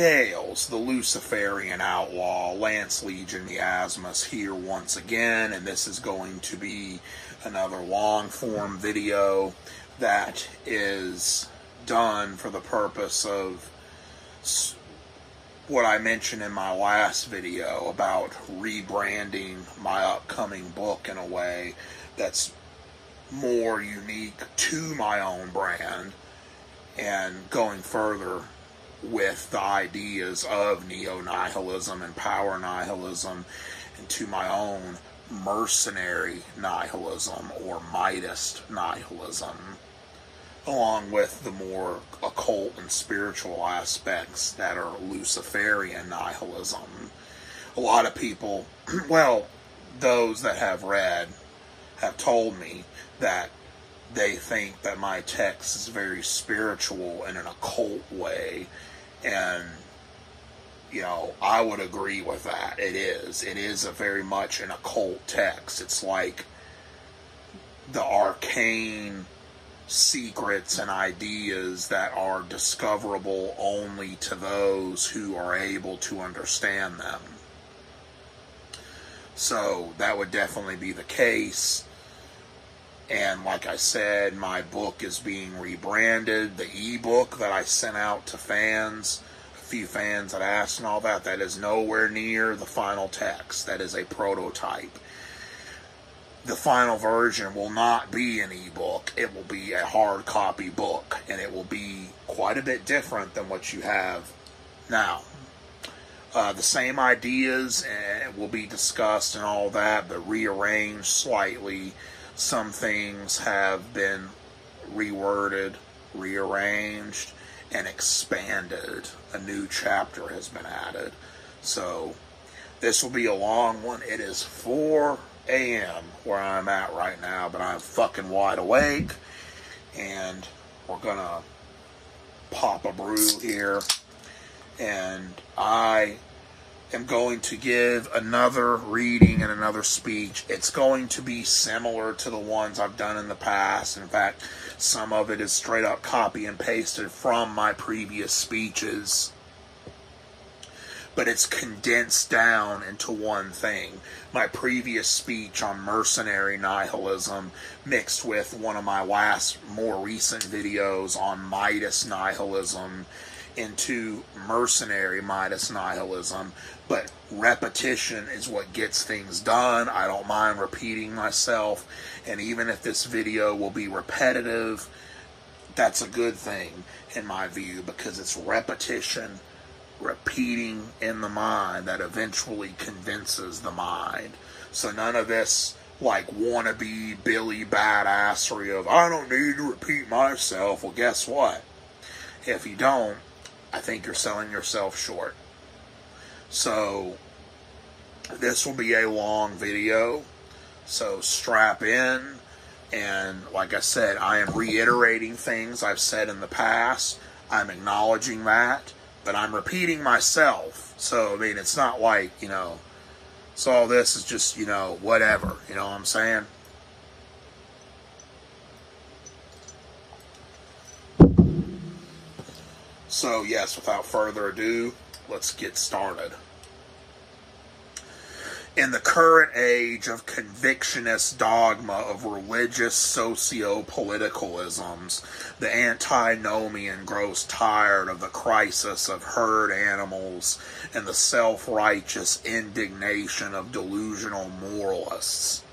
Hails, the Luciferian outlaw, Lance Legion Miasmus here once again, and this is going to be another long form video that is done for the purpose of what I mentioned in my last video about rebranding my upcoming book in a way that's more unique to my own brand and going further with the ideas of neo nihilism and power nihilism into my own mercenary nihilism or Mightist nihilism, along with the more occult and spiritual aspects that are Luciferian nihilism. A lot of people, well, those that have read, have told me that they think that my text is very spiritual in an occult way and you know, I would agree with that. It is. It is a very much an occult text. It's like the arcane secrets and ideas that are discoverable only to those who are able to understand them. So that would definitely be the case. And like I said, my book is being rebranded. The ebook that I sent out to fans, a few fans that asked and all that, that is nowhere near the final text. That is a prototype. The final version will not be an ebook. It will be a hard copy book, and it will be quite a bit different than what you have now. Uh, the same ideas uh, will be discussed and all that, but rearranged slightly some things have been reworded, rearranged, and expanded. A new chapter has been added. So this will be a long one. It is 4 a.m. where I'm at right now, but I'm fucking wide awake. And we're gonna pop a brew here. And I am going to give another reading and another speech. It's going to be similar to the ones I've done in the past. In fact, some of it is straight up copy and pasted from my previous speeches. But it's condensed down into one thing. My previous speech on mercenary nihilism mixed with one of my last, more recent videos on Mightist nihilism into mercenary Mightist nihilism, but repetition is what gets things done. I don't mind repeating myself, and even if this video will be repetitive, that's a good thing in my view because it's repetition, repeating in the mind that eventually convinces the mind. So none of this like wannabe Billy badassery of I don't need to repeat myself. Well, guess what? If you don't, I think you're selling yourself short. So, this will be a long video. So, strap in. And like I said, I am reiterating things I've said in the past. I'm acknowledging that, but I'm repeating myself. So, I mean, it's not like, you know, so all this is just, you know, whatever. You know what I'm saying? So, yes, without further ado, let's get started. In the current age of convictionist dogma of religious socio politicalisms, the antinomian grows tired of the crisis of herd animals and the self righteous indignation of delusional moralists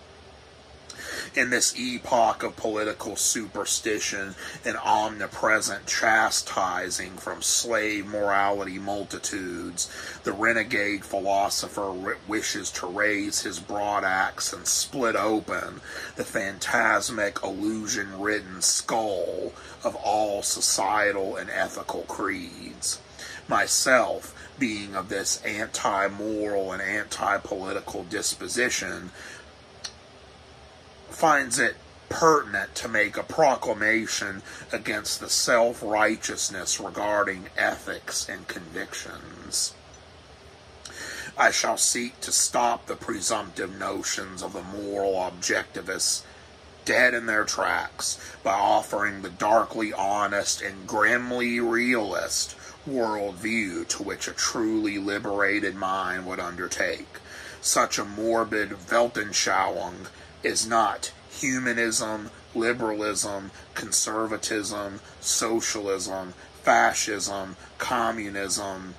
in this epoch of political superstition and omnipresent chastising from slave morality multitudes, the renegade philosopher wishes to raise his broad axe and split open the phantasmic illusion ridden skull of all societal and ethical creeds. Myself, being of this anti moral and anti political disposition, finds it pertinent to make a proclamation against the self righteousness regarding ethics and convictions. I shall seek to stop the presumptive notions of the moral objectivists dead in their tracks by offering the darkly honest and grimly realist worldview to which a truly liberated mind would undertake. Such a morbid Weltanschauung is not humanism, liberalism, conservatism, socialism, fascism, communism,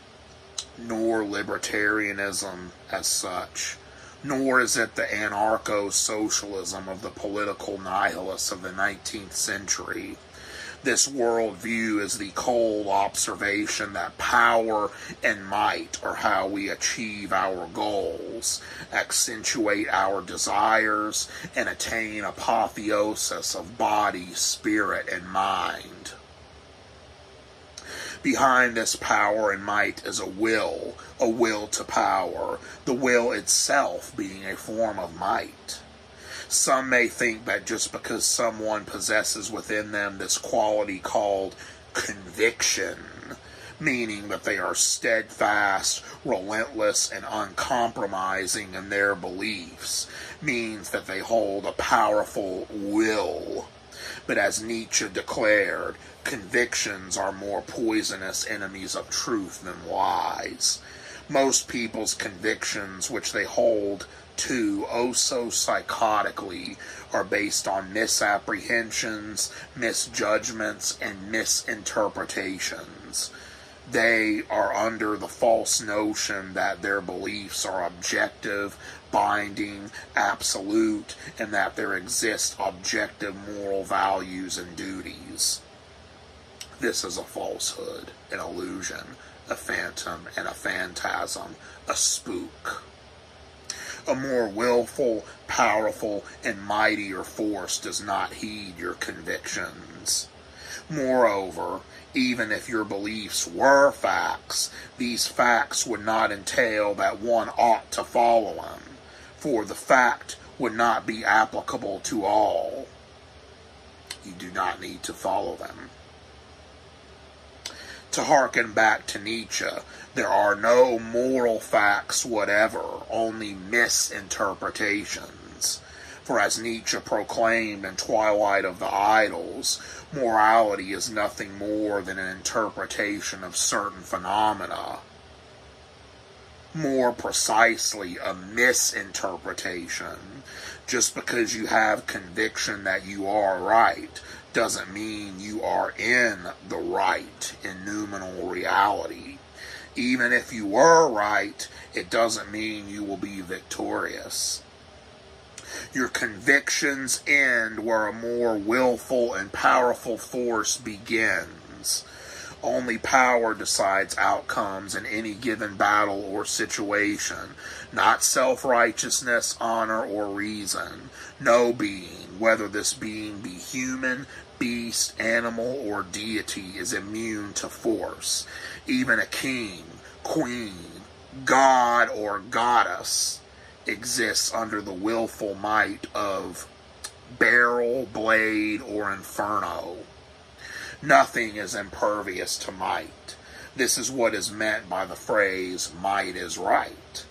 nor libertarianism as such. Nor is it the anarcho socialism of the political nihilists of the 19th century this worldview is the cold observation that power and might are how we achieve our goals, accentuate our desires, and attain apotheosis of body, spirit, and mind. Behind this power and might is a will, a will to power, the will itself being a form of might. Some may think that just because someone possesses within them this quality called conviction, meaning that they are steadfast, relentless, and uncompromising in their beliefs, means that they hold a powerful will. But as Nietzsche declared, convictions are more poisonous enemies of truth than lies. Most people's convictions, which they hold to oh so psychotically are based on misapprehensions, misjudgments, and misinterpretations. They are under the false notion that their beliefs are objective, binding, absolute, and that there exist objective moral values and duties. This is a falsehood, an illusion, a phantom, and a phantasm, a spook a more willful, powerful, and mightier force does not heed your convictions. Moreover, even if your beliefs were facts, these facts would not entail that one ought to follow them, for the fact would not be applicable to all. You do not need to follow them. To hearken back to Nietzsche, there are no moral facts whatever, only misinterpretations. For as Nietzsche proclaimed in Twilight of the Idols, morality is nothing more than an interpretation of certain phenomena. More precisely, a misinterpretation. Just because you have conviction that you are right doesn't mean you are in the right in noumenal reality even if you were right, it doesn't mean you will be victorious. Your convictions end where a more willful and powerful force begins. Only power decides outcomes in any given battle or situation, not self righteousness, honor, or reason. No being, whether this being be human, beast, animal, or deity, is immune to force even a king, queen, god, or goddess exists under the willful might of barrel, blade, or inferno. Nothing is impervious to might. This is what is meant by the phrase, might is right.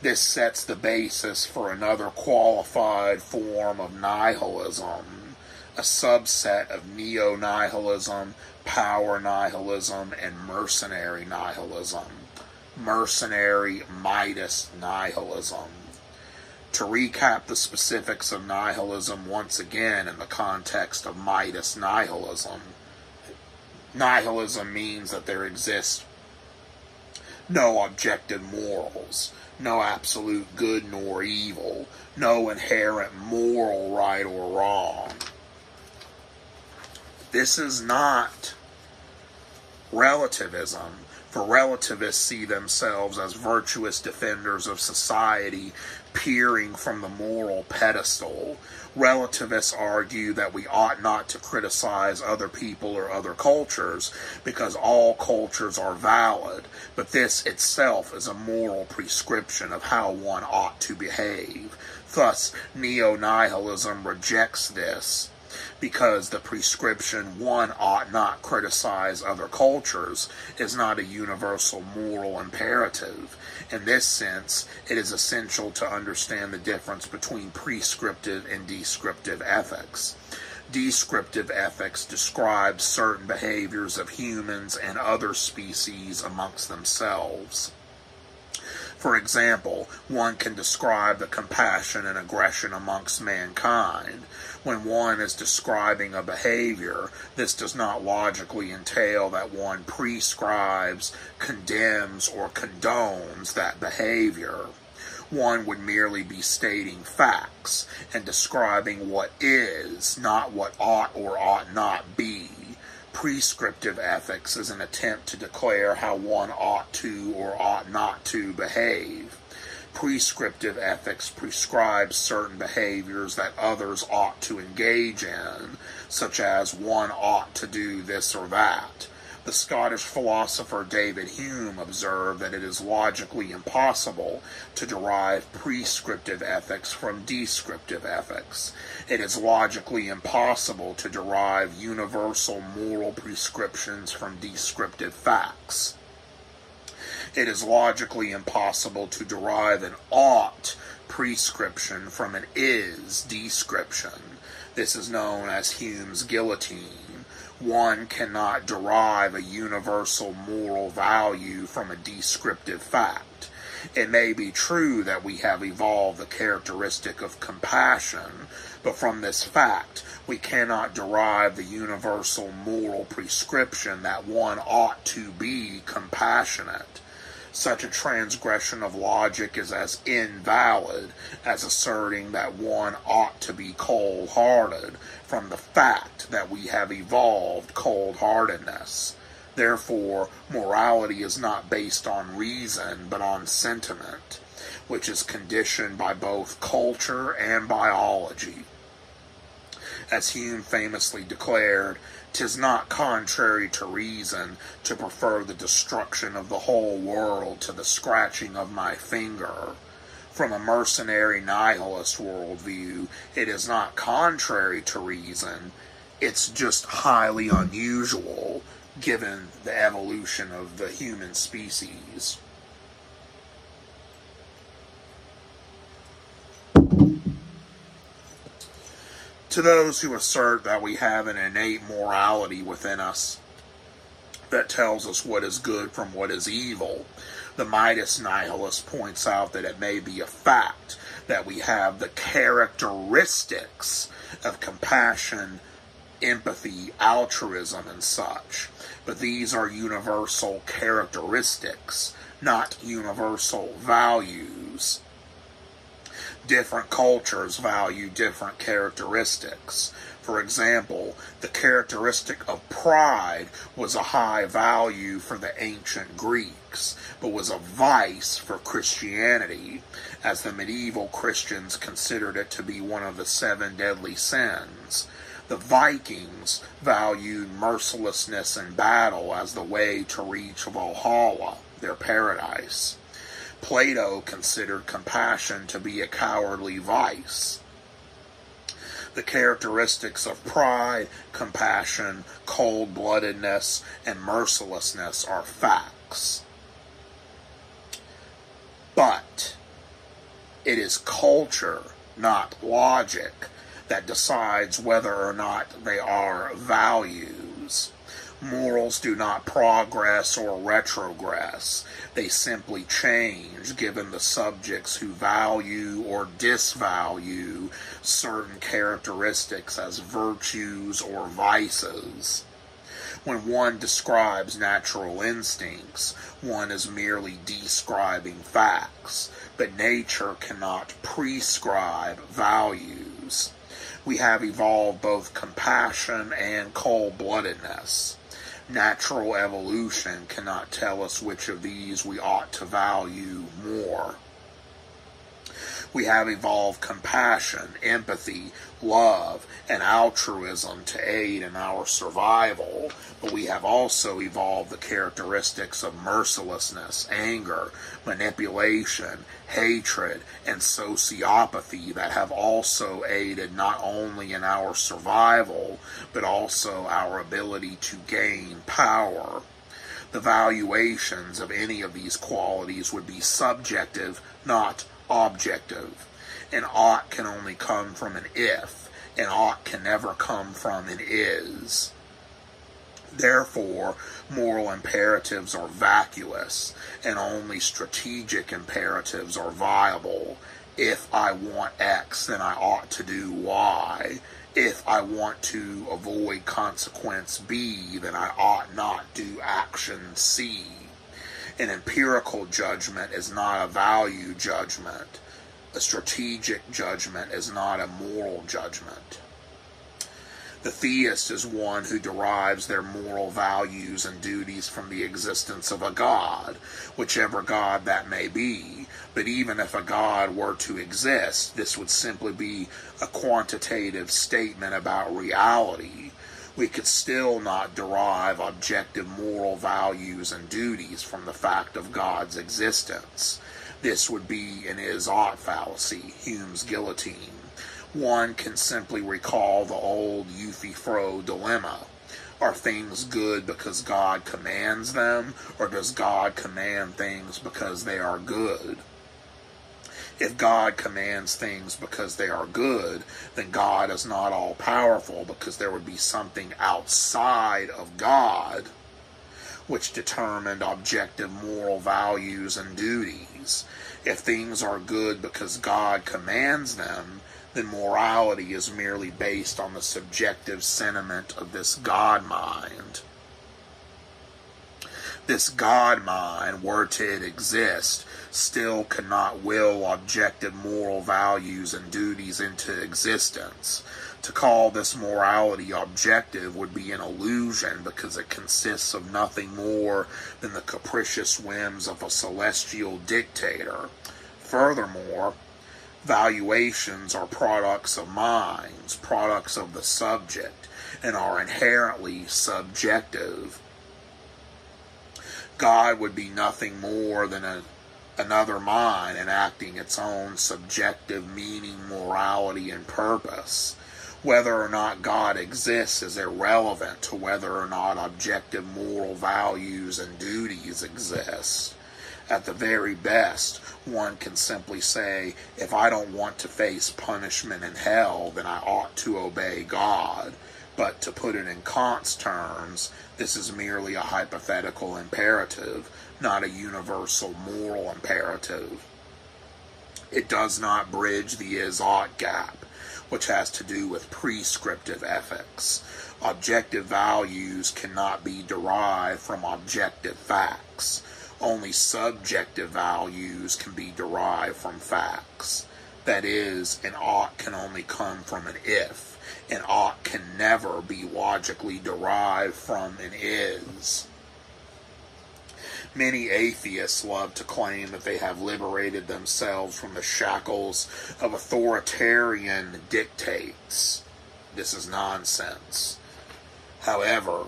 This sets the basis for another qualified form of nihilism, a subset of neo nihilism power nihilism and mercenary nihilism. Mercenary Mightist nihilism. To recap the specifics of nihilism once again in the context of Mightist nihilism, nihilism means that there exists no objective morals, no absolute good nor evil, no inherent moral right or wrong. This is not relativism, for relativists see themselves as virtuous defenders of society peering from the moral pedestal. Relativists argue that we ought not to criticize other people or other cultures because all cultures are valid, but this itself is a moral prescription of how one ought to behave. Thus, neo nihilism rejects this because the prescription one ought not criticize other cultures is not a universal moral imperative. In this sense, it is essential to understand the difference between prescriptive and descriptive ethics. Descriptive ethics describes certain behaviors of humans and other species amongst themselves. For example, one can describe the compassion and aggression amongst mankind. When one is describing a behavior, this does not logically entail that one prescribes, condemns, or condones that behavior one would merely be stating facts and describing what is, not what ought or ought not be. Prescriptive ethics is an attempt to declare how one ought to or ought not to behave. Prescriptive ethics prescribes certain behaviors that others ought to engage in, such as one ought to do this or that the Scottish philosopher David Hume observed that it is logically impossible to derive prescriptive ethics from descriptive ethics. It is logically impossible to derive universal moral prescriptions from descriptive facts. It is logically impossible to derive an ought prescription from an is description. This is known as Hume's guillotine one cannot derive a universal moral value from a descriptive fact. It may be true that we have evolved the characteristic of compassion, but from this fact we cannot derive the universal moral prescription that one ought to be compassionate. Such a transgression of logic is as invalid as asserting that one ought to be cold hearted from the fact that we have evolved cold heartedness. Therefore, morality is not based on reason but on sentiment, which is conditioned by both culture and biology. As Hume famously declared, "'Tis not contrary to reason to prefer the destruction of the whole world to the scratching of my finger. From a mercenary nihilist worldview, it is not contrary to reason, it's just highly unusual given the evolution of the human species. To those who assert that we have an innate morality within us that tells us what is good from what is evil. The Mightist nihilist points out that it may be a fact that we have the characteristics of compassion, empathy, altruism, and such, but these are universal characteristics, not universal values different cultures value different characteristics. For example, the characteristic of pride was a high value for the ancient Greeks, but was a vice for Christianity, as the medieval Christians considered it to be one of the seven deadly sins. The Vikings valued mercilessness in battle as the way to reach Valhalla, their paradise. Plato considered compassion to be a cowardly vice. The characteristics of pride, compassion, cold bloodedness, and mercilessness are facts. But it is culture, not logic, that decides whether or not they are values. Morals do not progress or retrogress. They simply change given the subjects who value or disvalue certain characteristics as virtues or vices. When one describes natural instincts, one is merely describing facts, but nature cannot prescribe values. We have evolved both compassion and cold bloodedness natural evolution cannot tell us which of these we ought to value more. We have evolved compassion, empathy, love, and altruism to aid in our survival, but we have also evolved the characteristics of mercilessness, anger, manipulation, hatred, and sociopathy that have also aided not only in our survival, but also our ability to gain power. The valuations of any of these qualities would be subjective, not objective. An ought can only come from an if. and ought can never come from an is. Therefore, moral imperatives are vacuous, and only strategic imperatives are viable. If I want X, then I ought to do Y. If I want to avoid consequence B, then I ought not do action C. An empirical judgment is not a value judgment. A strategic judgment is not a moral judgment. The theist is one who derives their moral values and duties from the existence of a God, whichever God that may be. But even if a God were to exist, this would simply be a quantitative statement about reality. We could still not derive objective moral values and duties from the fact of God's existence. This would be an is-ought fallacy, Hume's guillotine one can simply recall the old Euthyphro dilemma. Are things good because God commands them, or does God command things because they are good? If God commands things because they are good, then God is not all powerful because there would be something outside of God which determined objective moral values and duties. If things are good because God commands them, then morality is merely based on the subjective sentiment of this God mind. This God mind, were to exist, still cannot will objective moral values and duties into existence. To call this morality objective would be an illusion because it consists of nothing more than the capricious whims of a celestial dictator. Furthermore, valuations are products of minds, products of the subject, and are inherently subjective. God would be nothing more than a, another mind enacting its own subjective meaning, morality, and purpose. Whether or not God exists is irrelevant to whether or not objective moral values and duties exist. At the very best, one can simply say, if I don't want to face punishment in hell, then I ought to obey God. But to put it in Kant's terms, this is merely a hypothetical imperative, not a universal moral imperative. It does not bridge the is-ought gap, which has to do with prescriptive ethics. Objective values cannot be derived from objective facts only subjective values can be derived from facts. That is, an ought can only come from an if. An ought can never be logically derived from an is. Many atheists love to claim that they have liberated themselves from the shackles of authoritarian dictates. This is nonsense. However,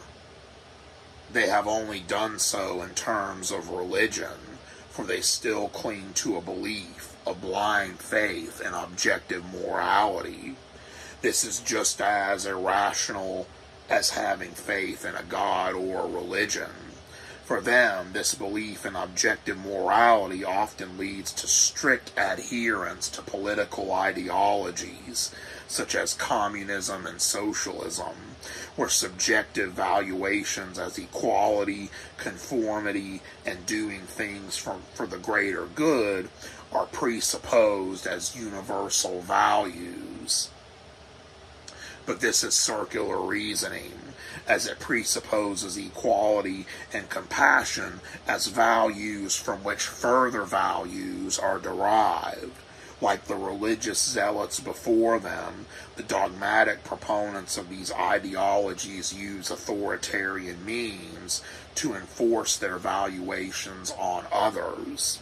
they have only done so in terms of religion, for they still cling to a belief, a blind faith, and objective morality. This is just as irrational as having faith in a God or a religion. For them, this belief in objective morality often leads to strict adherence to political ideologies, such as communism and socialism, where subjective valuations as equality, conformity, and doing things for, for the greater good are presupposed as universal values. But this is circular reasoning, as it presupposes equality and compassion as values from which further values are derived like the religious zealots before them, the dogmatic proponents of these ideologies use authoritarian means to enforce their valuations on others.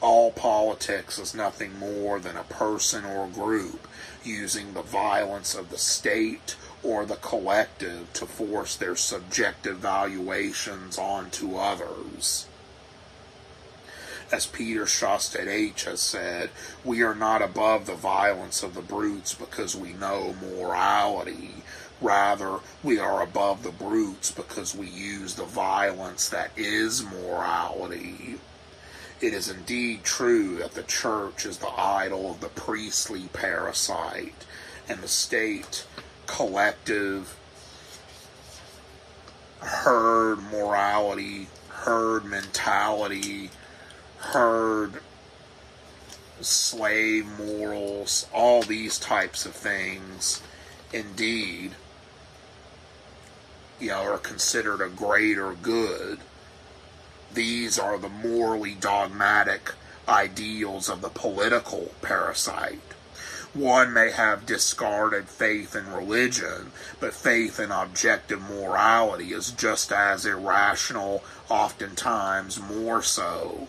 All politics is nothing more than a person or group using the violence of the state or the collective to force their subjective valuations onto others. As Peter Sjöstedt-H. has said, we are not above the violence of the brutes because we know morality. Rather, we are above the brutes because we use the violence that is morality. It is indeed true that the church is the idol of the priestly parasite, and the state collective herd morality, herd mentality, herd slave morals, all these types of things, indeed, you know, are considered a greater good. These are the morally dogmatic ideals of the political parasite. One may have discarded faith in religion, but faith in objective morality is just as irrational, oftentimes more so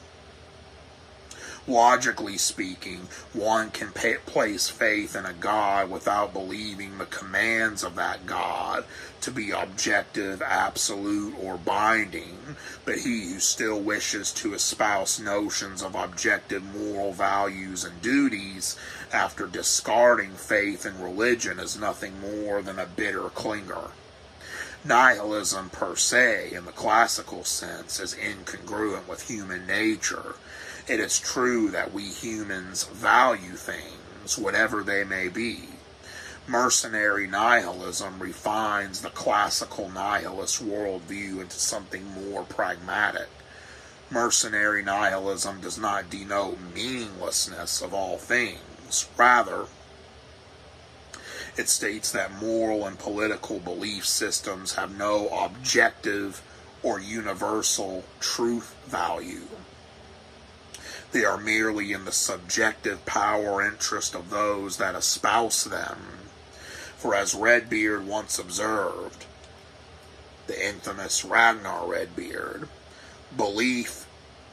logically speaking, one can pay, place faith in a God without believing the commands of that God to be objective, absolute, or binding, but he who still wishes to espouse notions of objective moral values and duties after discarding faith in religion is nothing more than a bitter clinger. Nihilism per se, in the classical sense, is incongruent with human nature it is true that we humans value things, whatever they may be. Mercenary nihilism refines the classical nihilist worldview into something more pragmatic. Mercenary nihilism does not denote meaninglessness of all things. Rather, it states that moral and political belief systems have no objective or universal truth value. They are merely in the subjective power interest of those that espouse them. For as Redbeard once observed, the infamous Ragnar Redbeard, belief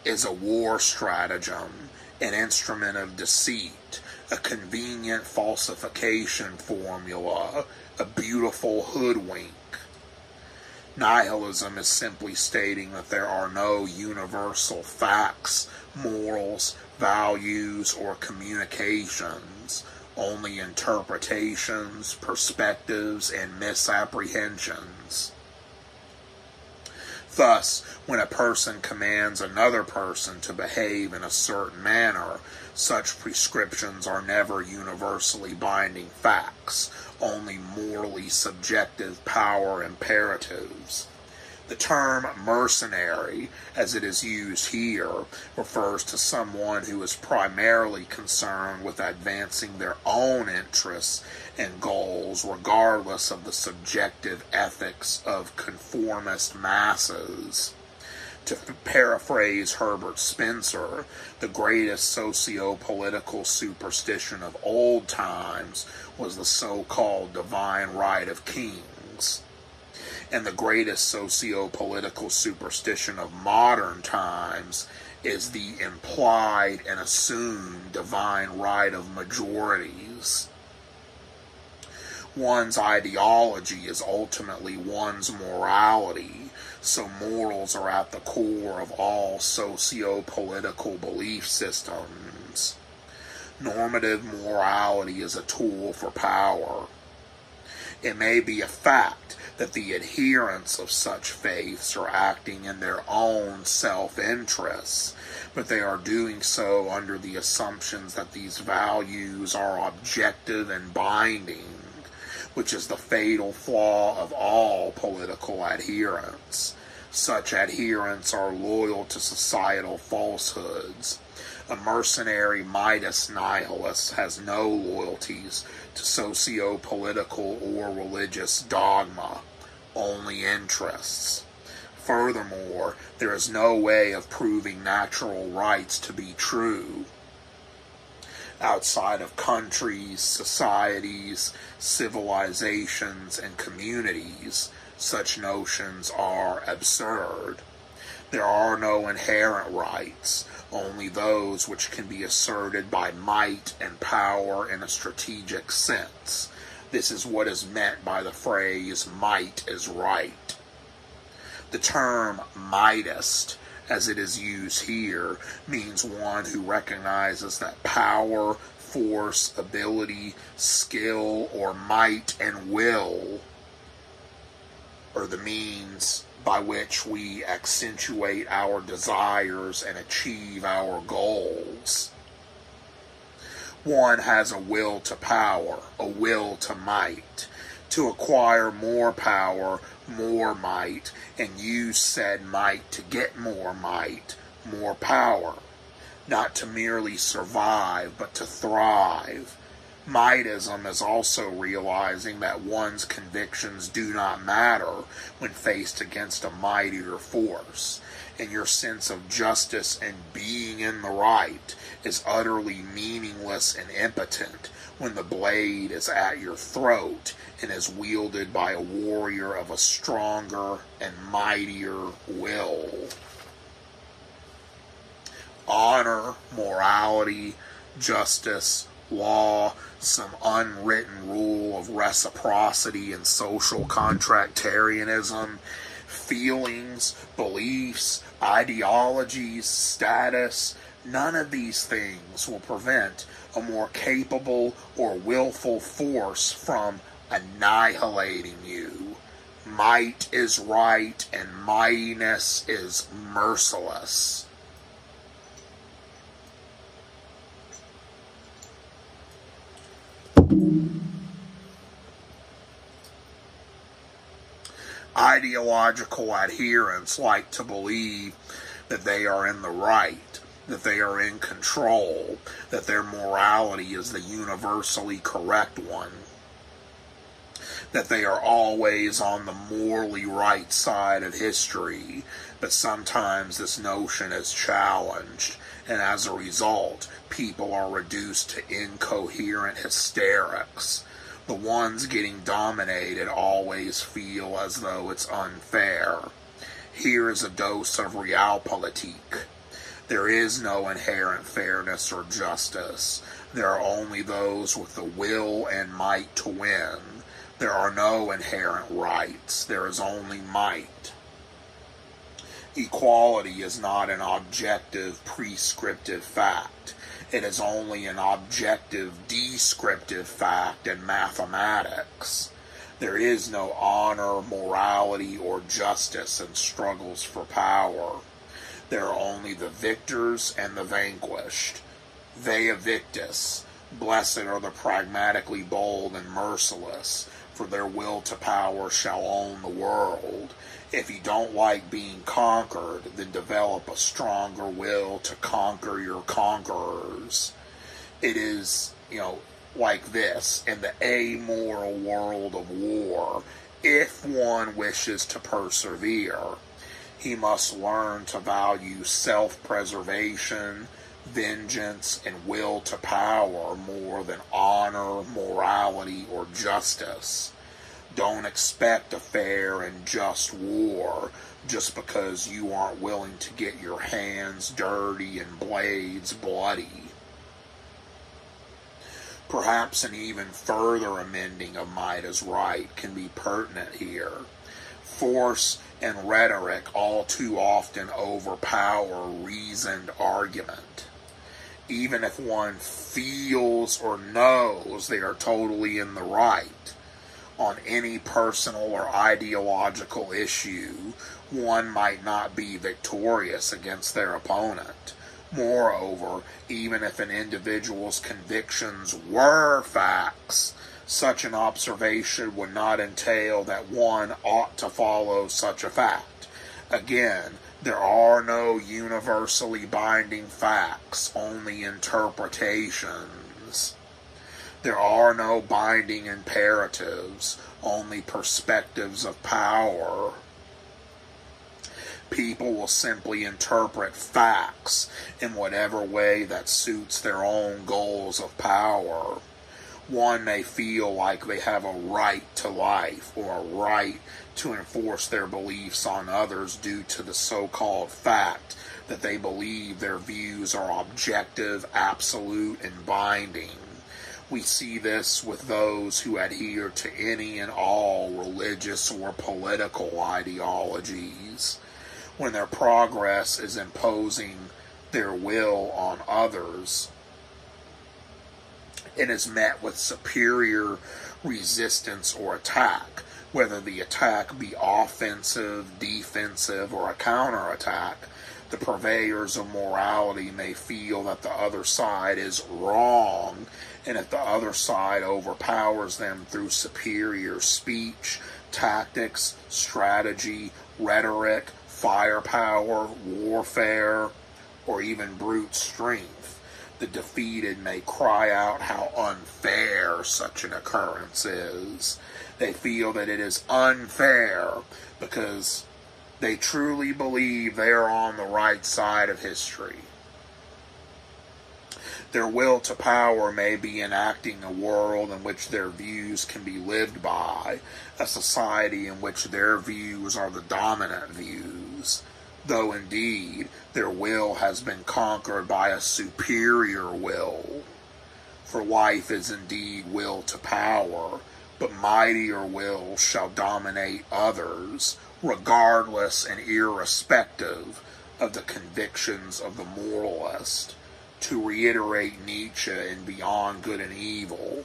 is a war stratagem, an instrument of deceit, a convenient falsification formula, a beautiful hoodwink. Nihilism is simply stating that there are no universal facts morals, values, or communications, only interpretations, perspectives, and misapprehensions. Thus, when a person commands another person to behave in a certain manner, such prescriptions are never universally binding facts, only morally subjective power imperatives. The term mercenary, as it is used here, refers to someone who is primarily concerned with advancing their own interests and goals, regardless of the subjective ethics of conformist masses. To paraphrase Herbert Spencer, the greatest socio political superstition of old times was the so called divine right of kings and the greatest socio political superstition of modern times is the implied and assumed divine right of majorities. One's ideology is ultimately one's morality, so morals are at the core of all socio political belief systems. Normative morality is a tool for power. It may be a fact that the adherents of such faiths are acting in their own self interests, but they are doing so under the assumptions that these values are objective and binding, which is the fatal flaw of all political adherents. Such adherents are loyal to societal falsehoods. A mercenary Mightist nihilist has no loyalties socio political or religious dogma, only interests. Furthermore, there is no way of proving natural rights to be true outside of countries, societies, civilizations, and communities. Such notions are absurd. There are no inherent rights only those which can be asserted by might and power in a strategic sense. This is what is meant by the phrase might is right. The term mightist, as it is used here, means one who recognizes that power, force, ability, skill, or might and will are the means by which we accentuate our desires and achieve our goals. one has a will to power, a will to might, to acquire more power, more might, and use said might to get more might, more power. Not to merely survive, but to thrive. Mightism is also realizing that one's convictions do not matter when faced against a mightier force, and your sense of justice and being in the right is utterly meaningless and impotent when the blade is at your throat and is wielded by a warrior of a stronger and mightier will. Honor, morality, justice, law, some unwritten rule of reciprocity and social contractarianism, feelings, beliefs, ideologies, status, none of these things will prevent a more capable or willful force from annihilating you. Might is right and mightiness is merciless. Ideological adherents like to believe that they are in the right, that they are in control, that their morality is the universally correct one, that they are always on the morally right side of history, but sometimes this notion is challenged, and as a result, people are reduced to incoherent hysterics. The ones getting dominated always feel as though it's unfair. Here is a dose of realpolitik. There is no inherent fairness or justice. There are only those with the will and might to win. There are no inherent rights. There is only might. Equality is not an objective, prescriptive fact. It is only an objective, descriptive fact in mathematics. There is no honor, morality, or justice in struggles for power. There are only the victors and the vanquished. Vae victis. Blessed are the pragmatically bold and merciless, for their will to power shall own the world. If you don't like being conquered, then develop a stronger will to conquer your conquerors. It is, you know, like this in the amoral world of war. If one wishes to persevere, he must learn to value self preservation, vengeance, and will to power more than honor, morality, or justice. Don't expect a fair and just war just because you aren't willing to get your hands dirty and blades bloody. Perhaps an even further amending of is right can be pertinent here. Force and rhetoric all too often overpower reasoned argument. Even if one feels or knows they are totally in the right, on any personal or ideological issue, one might not be victorious against their opponent. Moreover, even if an individual's convictions were facts, such an observation would not entail that one ought to follow such a fact. Again, there are no universally binding facts, only interpretations. There are no binding imperatives, only perspectives of power. People will simply interpret facts in whatever way that suits their own goals of power. One may feel like they have a right to life or a right to enforce their beliefs on others due to the so called fact that they believe their views are objective, absolute, and binding. We see this with those who adhere to any and all religious or political ideologies. When their progress is imposing their will on others, it is met with superior resistance or attack, whether the attack be offensive, defensive, or a counterattack. The The purveyors of morality may feel that the other side is wrong, and if the other side overpowers them through superior speech, tactics, strategy, rhetoric, firepower, warfare, or even brute strength, the defeated may cry out how unfair such an occurrence is. They feel that it is unfair because they truly believe they are on the right side of history. Their will to power may be enacting a world in which their views can be lived by, a society in which their views are the dominant views, though indeed their will has been conquered by a superior will. For life is indeed will to power, but mightier will shall dominate others, regardless and irrespective of the convictions of the moralist. To reiterate Nietzsche in Beyond Good and Evil.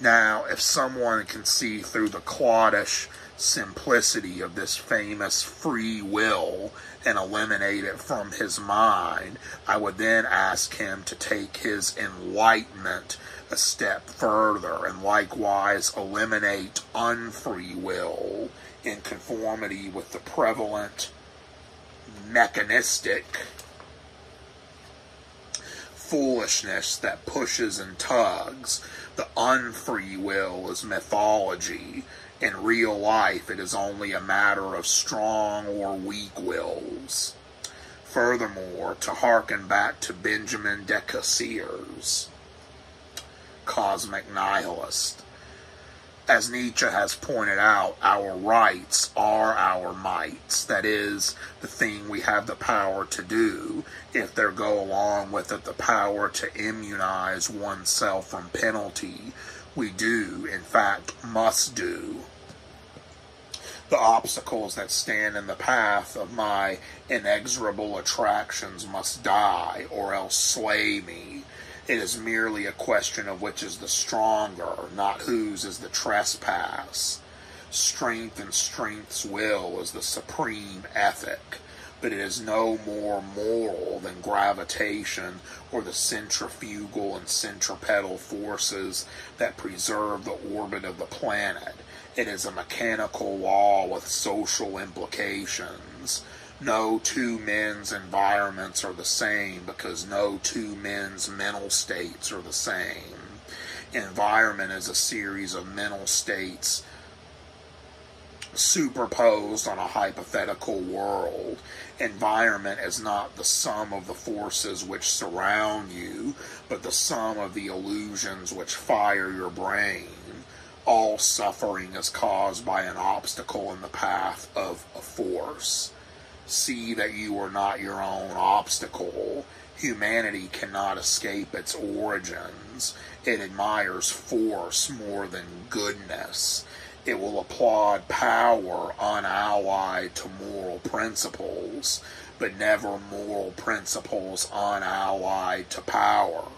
Now, if someone can see through the cloddish simplicity of this famous free will and eliminate it from his mind, I would then ask him to take his enlightenment a step further and likewise eliminate unfree will in conformity with the prevalent mechanistic foolishness that pushes and tugs. The unfree will is mythology. In real life, it is only a matter of strong or weak wills. Furthermore, to hearken back to Benjamin De Casseres, cosmic nihilist, as Nietzsche has pointed out, our rights are our mights. That is, the thing we have the power to do. If there go along with it the power to immunize oneself from penalty, we do, in fact, must do. The obstacles that stand in the path of my inexorable attractions must die, or else slay me. It is merely a question of which is the stronger, not whose is the trespass. Strength and strength's will is the supreme ethic, but it is no more moral than gravitation or the centrifugal and centripetal forces that preserve the orbit of the planet. It is a mechanical law with social implications no two men's environments are the same because no two men's mental states are the same. Environment is a series of mental states superposed on a hypothetical world. Environment is not the sum of the forces which surround you, but the sum of the illusions which fire your brain. All suffering is caused by an obstacle in the path of a force see that you are not your own obstacle. Humanity cannot escape its origins. It admires force more than goodness. It will applaud power unallied to moral principles, but never moral principles unallied to power.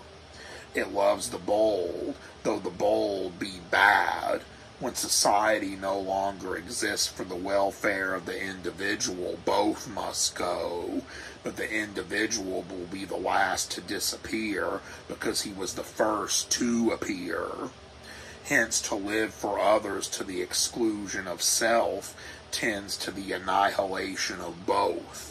It loves the bold, though the bold be bad when society no longer exists for the welfare of the individual, both must go, but the individual will be the last to disappear because he was the first to appear. Hence, to live for others to the exclusion of self tends to the annihilation of both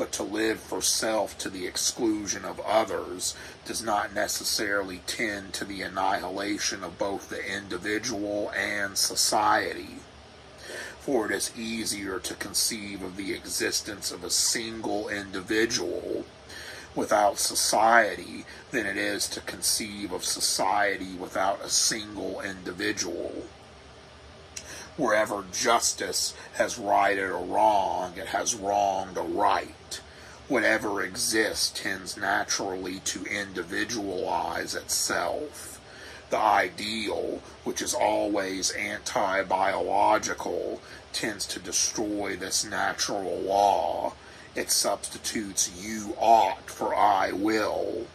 but to live for self to the exclusion of others does not necessarily tend to the annihilation of both the individual and society. For it is easier to conceive of the existence of a single individual without society than it is to conceive of society without a single individual wherever justice has righted a wrong, it has wronged a right. Whatever exists tends naturally to individualize itself. The ideal, which is always anti biological, tends to destroy this natural law. It substitutes you ought for I will.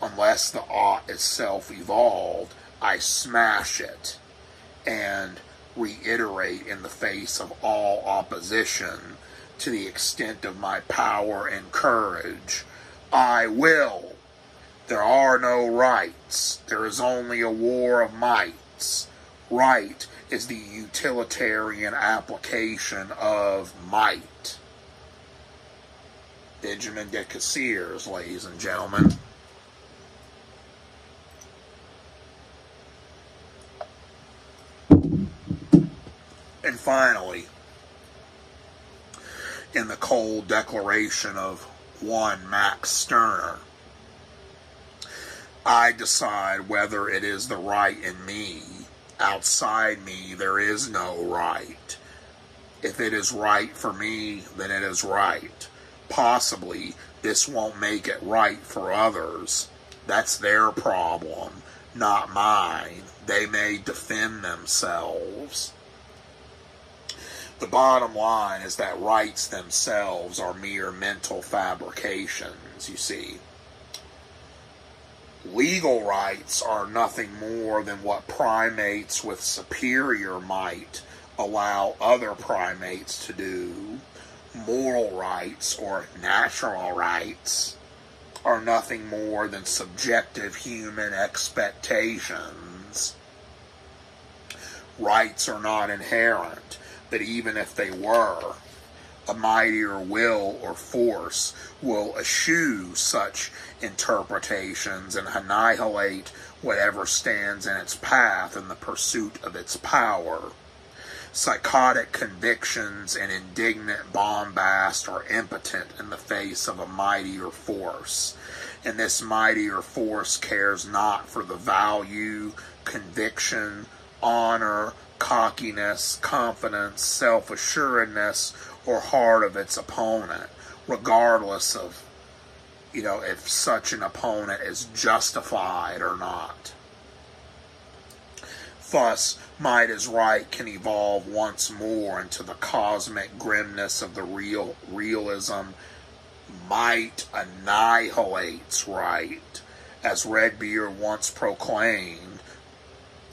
Unless the ought is self evolved, I smash it. And reiterate in the face of all opposition to the extent of my power and courage. I will. There are no rights. There is only a war of mights. Right is the utilitarian application of might. Benjamin De Casseres, ladies and gentlemen. Finally, in the cold declaration of one Max Stirner, I decide whether it is the right in me. Outside me, there is no right. If it is right for me, then it is right. Possibly, this won't make it right for others. That's their problem, not mine. They may defend themselves. The bottom line is that rights themselves are mere mental fabrications, you see. Legal rights are nothing more than what primates with superior might allow other primates to do. Moral rights or natural rights are nothing more than subjective human expectations. Rights are not inherent, but even if they were, a mightier will or force will eschew such interpretations and annihilate whatever stands in its path in the pursuit of its power. Psychotic convictions and indignant bombast are impotent in the face of a mightier force, and this mightier force cares not for the value, conviction, honor, cockiness, confidence, self assuredness, or heart of its opponent, regardless of, you know, if such an opponent is justified or not. Thus, might is right can evolve once more into the cosmic grimness of the real realism. Might annihilates right, as Redbeard once proclaimed,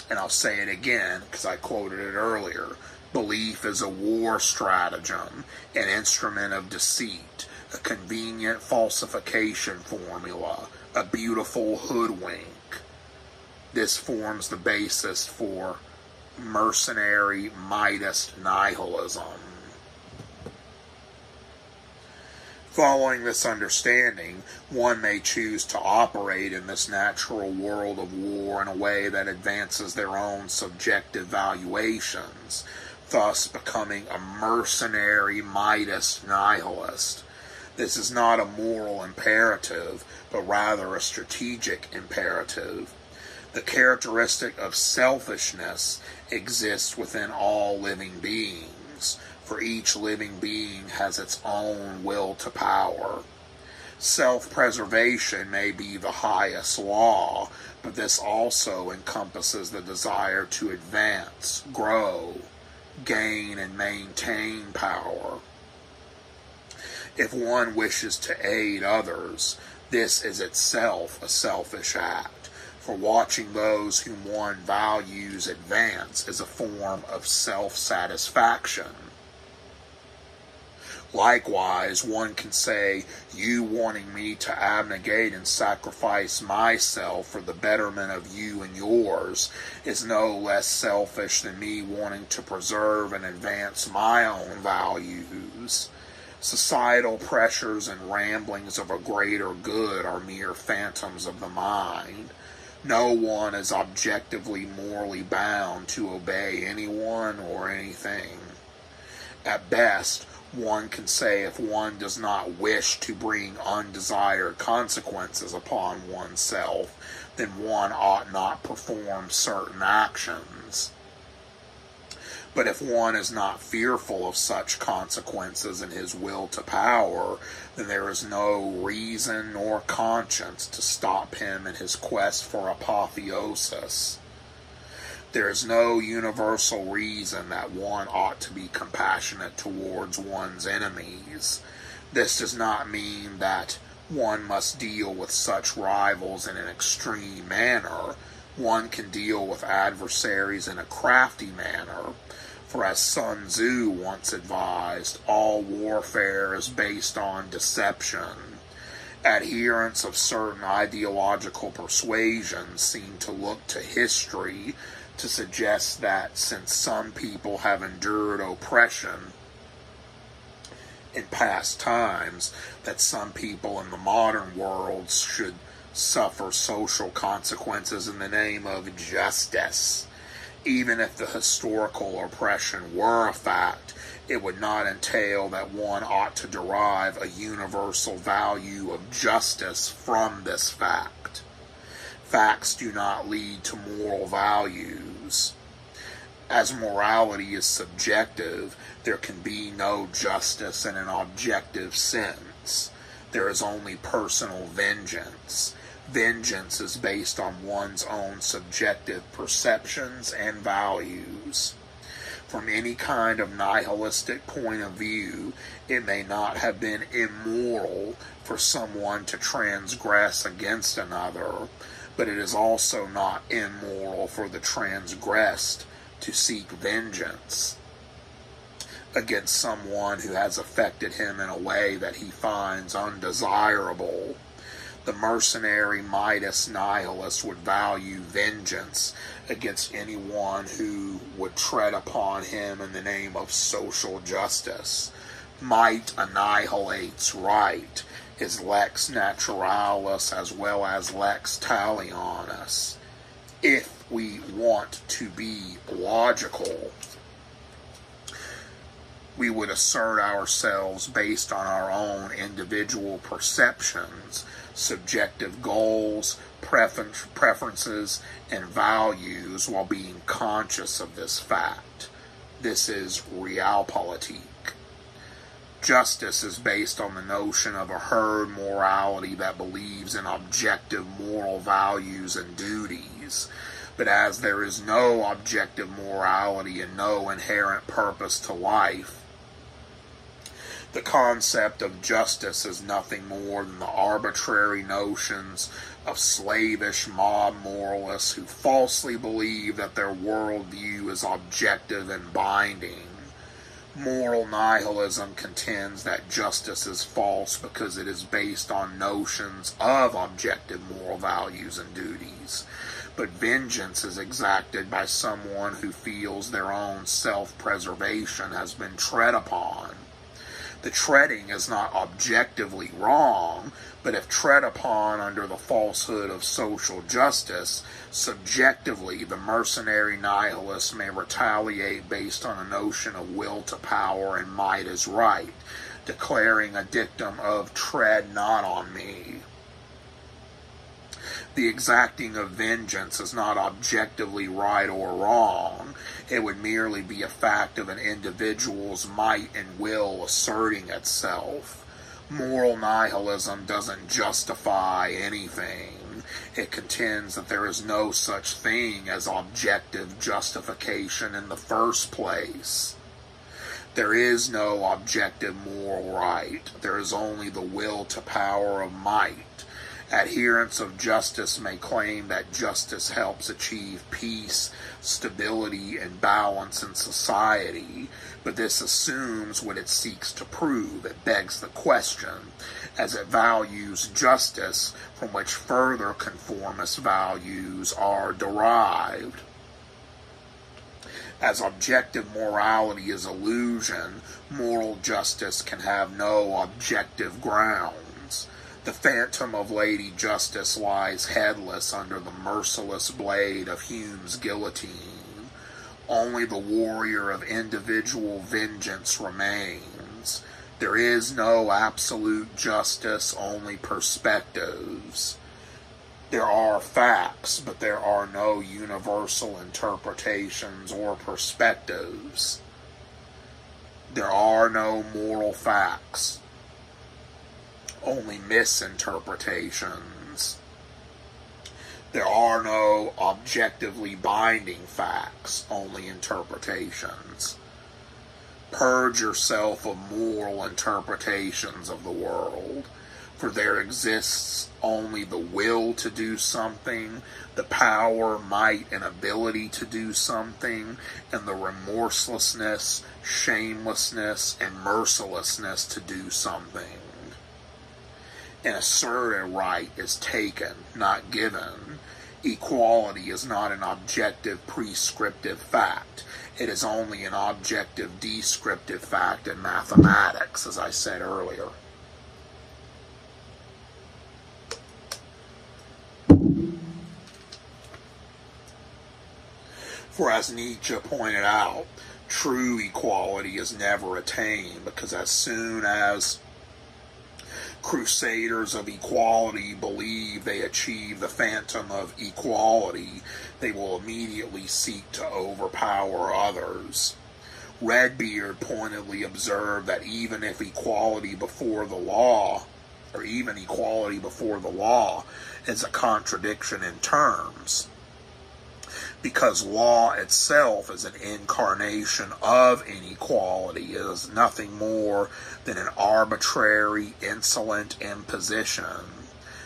and I'll say it again because I quoted it earlier. Belief is a war stratagem, an instrument of deceit, a convenient falsification formula, a beautiful hoodwink. This forms the basis for mercenary Mightist nihilism. Following this understanding, one may choose to operate in this natural world of war in a way that advances their own subjective valuations, thus becoming a mercenary Mightist nihilist. This is not a moral imperative, but rather a strategic imperative. The characteristic of selfishness exists within all living beings, for each living being has its own will to power. Self preservation may be the highest law, but this also encompasses the desire to advance, grow, gain and maintain power. If one wishes to aid others, this is itself a selfish act, for watching those whom one values advance is a form of self satisfaction. Likewise, one can say, You wanting me to abnegate and sacrifice myself for the betterment of you and yours is no less selfish than me wanting to preserve and advance my own values. Societal pressures and ramblings of a greater good are mere phantoms of the mind. No one is objectively morally bound to obey anyone or anything. At best, one can say if one does not wish to bring undesired consequences upon oneself, then one ought not perform certain actions. But if one is not fearful of such consequences in his will to power, then there is no reason nor conscience to stop him in his quest for apotheosis. There is no universal reason that one ought to be compassionate towards one's enemies. This does not mean that one must deal with such rivals in an extreme manner. One can deal with adversaries in a crafty manner, For as Sun Tzu once advised, all warfare is based on deception. Adherents of certain ideological persuasions seem to look to history to suggest that since some people have endured oppression in past times, that some people in the modern world should suffer social consequences in the name of justice even if the historical oppression were a fact, it would not entail that one ought to derive a universal value of justice from this fact. Facts do not lead to moral values. As morality is subjective, there can be no justice in an objective sense. There is only personal vengeance vengeance is based on one's own subjective perceptions and values. From any kind of nihilistic point of view, it may not have been immoral for someone to transgress against another, but it is also not immoral for the transgressed to seek vengeance against someone who has affected him in a way that he finds undesirable the mercenary Mightist nihilist would value vengeance against anyone who would tread upon him in the name of social justice. Might annihilates right is lex naturalis as well as lex talionis. If we want to be logical, we would assert ourselves based on our own individual perceptions subjective goals, preferences, and values while being conscious of this fact. This is realpolitik. Justice is based on the notion of a herd morality that believes in objective moral values and duties. But as there is no objective morality and no inherent purpose to life, the concept of justice is nothing more than the arbitrary notions of slavish mob moralists who falsely believe that their worldview is objective and binding. Moral nihilism contends that justice is false because it is based on notions of objective moral values and duties. But vengeance is exacted by someone who feels their own self preservation has been tread upon the treading is not objectively wrong, but if tread upon under the falsehood of social justice, subjectively the mercenary nihilist may retaliate based on a notion of will to power and might is right, declaring a dictum of tread not on me. The exacting of vengeance is not objectively right or wrong. It would merely be a fact of an individual's might and will asserting itself. Moral nihilism doesn't justify anything. It contends that there is no such thing as objective justification in the first place. There is no objective moral right. There is only the will to power of might. Adherents of justice may claim that justice helps achieve peace, stability, and balance in society, but this assumes what it seeks to prove. It begs the question, as it values justice from which further conformist values are derived. As objective morality is illusion, moral justice can have no objective grounds. The phantom of Lady Justice lies headless under the merciless blade of Hume's guillotine. Only the warrior of individual vengeance remains. There is no absolute justice, only perspectives. There are facts, but there are no universal interpretations or perspectives. There are no moral facts only misinterpretations. There are no objectively binding facts, only interpretations. Purge yourself of moral interpretations of the world. For there exists only the will to do something, the power, might, and ability to do something, and the remorselessness, shamelessness, and mercilessness to do something. An asserted right is taken, not given. Equality is not an objective prescriptive fact. It is only an objective descriptive fact in mathematics, as I said earlier. For as Nietzsche pointed out, true equality is never attained because as soon as crusaders of equality believe they achieve the phantom of equality, they will immediately seek to overpower others. Redbeard pointedly observed that even if equality before the law, or even equality before the law, is a contradiction in terms, because law itself is an incarnation of inequality. It is nothing more than an arbitrary, insolent imposition.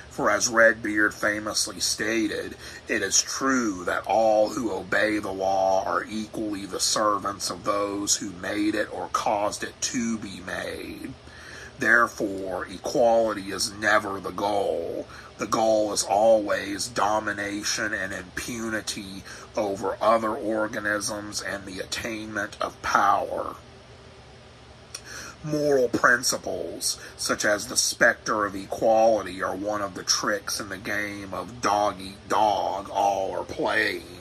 For as Redbeard famously stated, it is true that all who obey the law are equally the servants of those who made it or caused it to be made. Therefore, equality is never the goal. The goal is always domination and impunity over other organisms and the attainment of power. Moral principles, such as the specter of equality, are one of the tricks in the game of dog eat dog, all are playing.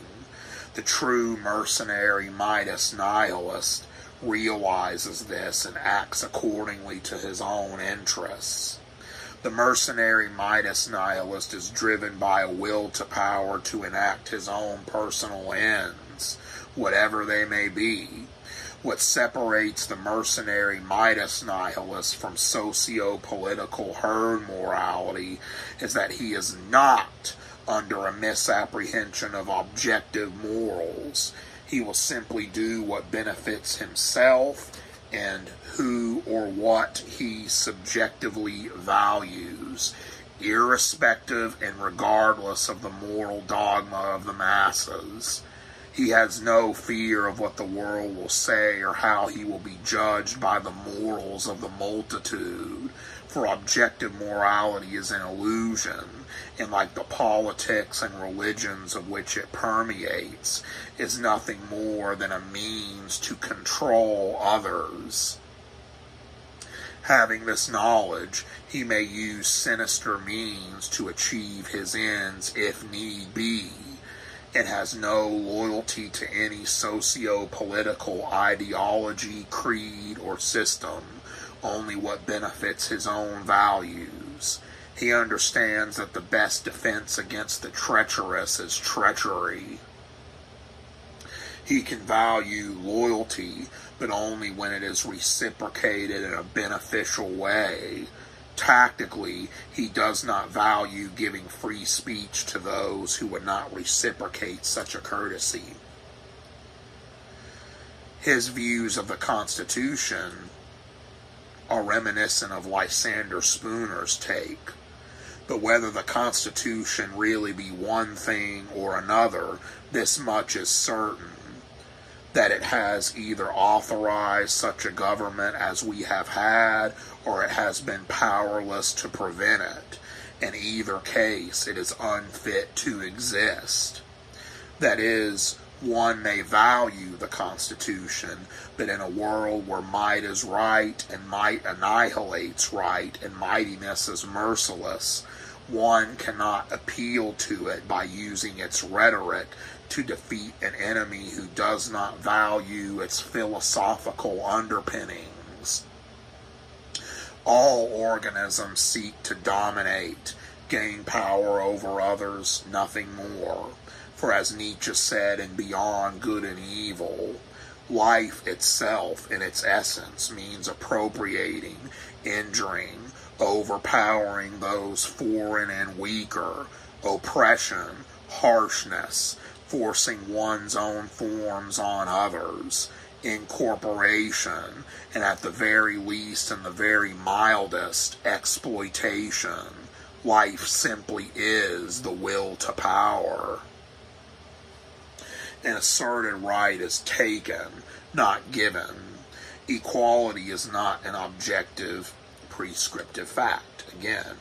The true mercenary Mightist nihilist realizes this and acts accordingly to his own interests. The mercenary Mightist nihilist is driven by a will to power to enact his own personal ends, whatever they may be. What separates the mercenary Mightist nihilist from socio political herd morality is that he is not under a misapprehension of objective morals. He will simply do what benefits himself and who or what he subjectively values, irrespective and regardless of the moral dogma of the masses. He has no fear of what the world will say or how he will be judged by the morals of the multitude, for objective morality is an illusion and like the politics and religions of which it permeates, is nothing more than a means to control others. Having this knowledge, he may use sinister means to achieve his ends if need be. It has no loyalty to any socio political ideology, creed, or system, only what benefits his own values. He understands that the best defense against the treacherous is treachery. He can value loyalty, but only when it is reciprocated in a beneficial way. Tactically, he does not value giving free speech to those who would not reciprocate such a courtesy. His views of the Constitution are reminiscent of Lysander Spooner's take. But whether the Constitution really be one thing or another, this much is certain that it has either authorized such a government as we have had, or it has been powerless to prevent it. In either case, it is unfit to exist. That is, one may value the Constitution, but in a world where might is right and might annihilates right and mightiness is merciless, one cannot appeal to it by using its rhetoric to defeat an enemy who does not value its philosophical underpinnings. All organisms seek to dominate, gain power over others, nothing more. For as Nietzsche said in Beyond Good and Evil, life itself in its essence means appropriating, injuring, overpowering those foreign and weaker, oppression, harshness, forcing one's own forms on others. incorporation, and at the very least and the very mildest, exploitation. Life simply is the will to power. An asserted right is taken, not given. Equality is not an objective, prescriptive fact. Again,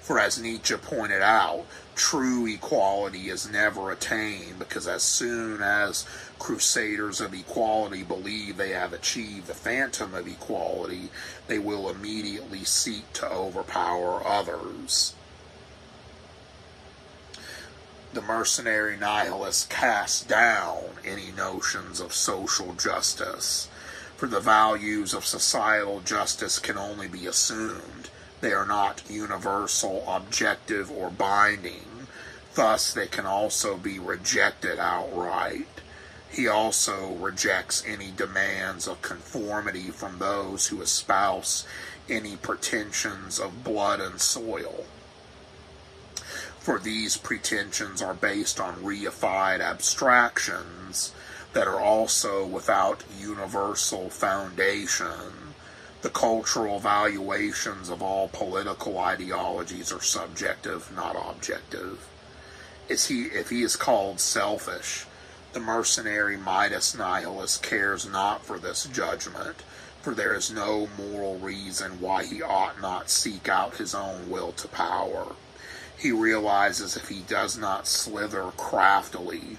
for as Nietzsche pointed out, true equality is never attained because as soon as crusaders of equality believe they have achieved the phantom of equality, they will immediately seek to overpower others. The mercenary nihilists cast down any notions of social justice, for the values of societal justice can only be assumed they are not universal, objective, or binding. Thus, they can also be rejected outright. He also rejects any demands of conformity from those who espouse any pretensions of blood and soil. For these pretensions are based on reified abstractions that are also without universal foundation the cultural valuations of all political ideologies are subjective, not objective. Is he, if he is called selfish, the mercenary Mightist nihilist cares not for this judgment, for there is no moral reason why he ought not seek out his own will to power. He realizes if he does not slither craftily,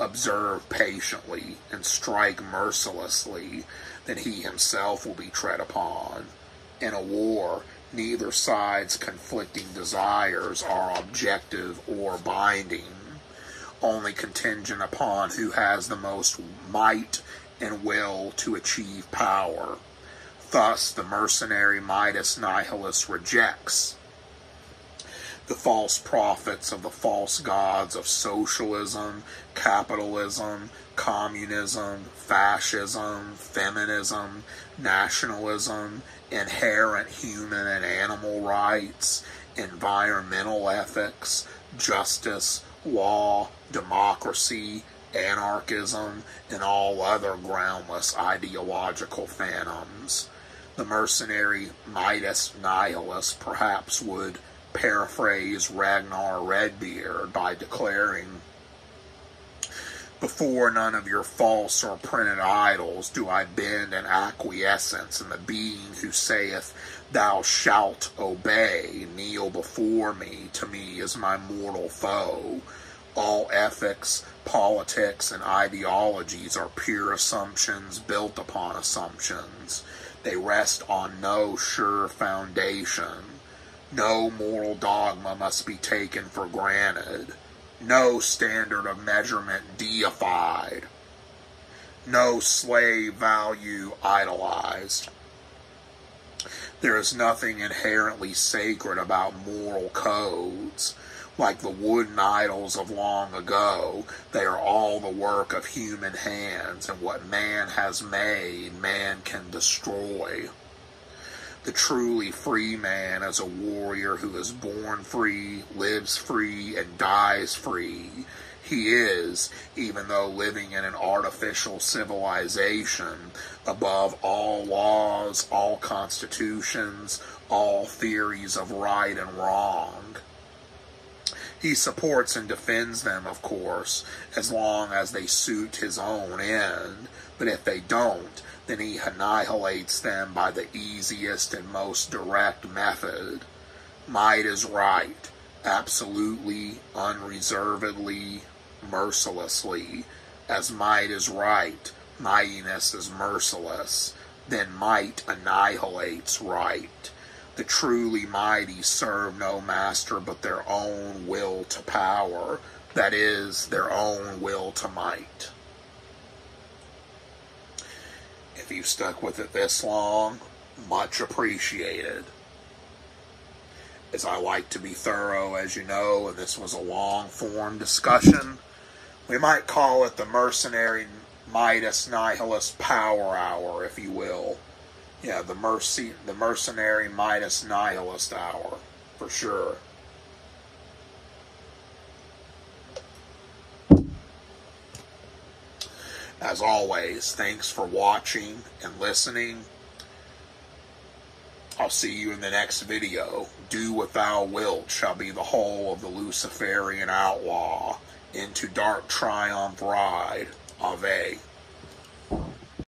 observe patiently, and strike mercilessly, then he himself will be tread upon. In a war, neither side's conflicting desires are objective or binding, only contingent upon who has the most might and will to achieve power. Thus, the mercenary Mightist nihilist rejects the false prophets of the false gods of socialism, capitalism, communism, fascism, feminism, nationalism, inherent human and animal rights, environmental ethics, justice, law, democracy, anarchism, and all other groundless ideological phantoms. The mercenary Mightist nihilist perhaps would paraphrase Ragnar Redbeard by declaring, Before none of your false or printed idols do I bend in acquiescence, and the being who saith, Thou shalt obey, kneel before me, to me is my mortal foe. All ethics, politics, and ideologies are pure assumptions built upon assumptions. They rest on no sure foundation. No moral dogma must be taken for granted. No standard of measurement deified. No slave value idolized. There is nothing inherently sacred about moral codes. Like the wooden idols of long ago, they are all the work of human hands, and what man has made, man can destroy. The truly free man is a warrior who is born free, lives free, and dies free. He is, even though living in an artificial civilization, above all laws, all constitutions, all theories of right and wrong. He supports and defends them, of course, as long as they suit his own end, but if they don't, then he annihilates them by the easiest and most direct method. Might is right, absolutely, unreservedly, mercilessly. As might is right, mightiness is merciless. Then might annihilates right. The truly mighty serve no master but their own will to power, that is, their own will to might. If you've stuck with it this long, much appreciated. As I like to be thorough, as you know, and this was a long form discussion, we might call it the mercenary Mightist Nihilist Power Hour, if you will. Yeah, the mercy, the mercenary Mightist Nihilist Hour, for sure. As always, thanks for watching and listening. I'll see you in the next video. Do what thou wilt shall be the whole of the Luciferian outlaw into dark triumph ride. Ave.